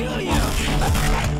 kill you!